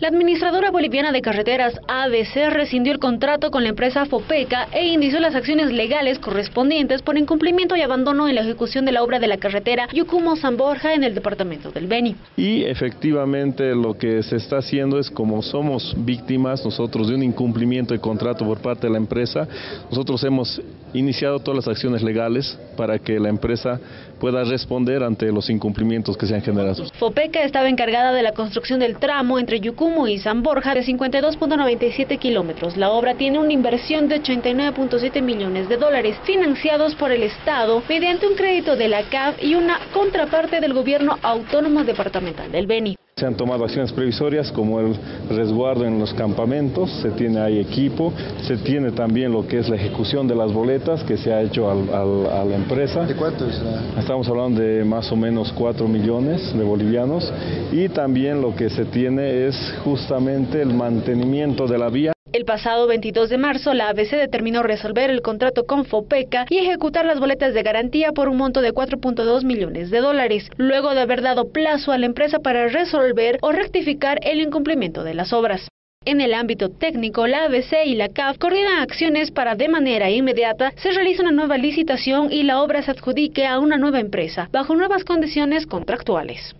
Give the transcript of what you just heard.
La administradora boliviana de carreteras ABC rescindió el contrato con la empresa Fopeca e inició las acciones legales correspondientes por incumplimiento y abandono en la ejecución de la obra de la carretera Yucumo-San Borja en el departamento del Beni. Y efectivamente lo que se está haciendo es como somos víctimas nosotros de un incumplimiento de contrato por parte de la empresa, nosotros hemos iniciado todas las acciones legales para que la empresa pueda responder ante los incumplimientos que se han generado. Fopeca estaba encargada de la construcción del tramo entre Yucumo y San Borja de 52.97 kilómetros. La obra tiene una inversión de 89.7 millones de dólares financiados por el Estado mediante un crédito de la CAF y una contraparte del gobierno autónomo departamental del Beni. Se han tomado acciones previsorias como el resguardo en los campamentos, se tiene ahí equipo, se tiene también lo que es la ejecución de las boletas que se ha hecho al, a la empresa. ¿De cuánto es? Estamos hablando de más o menos 4 millones de bolivianos y también lo que se tiene es justamente el mantenimiento de la vía. El pasado 22 de marzo, la ABC determinó resolver el contrato con Fopeca y ejecutar las boletas de garantía por un monto de 4.2 millones de dólares, luego de haber dado plazo a la empresa para resolver o rectificar el incumplimiento de las obras. En el ámbito técnico, la ABC y la CAF coordinan acciones para de manera inmediata se realice una nueva licitación y la obra se adjudique a una nueva empresa, bajo nuevas condiciones contractuales.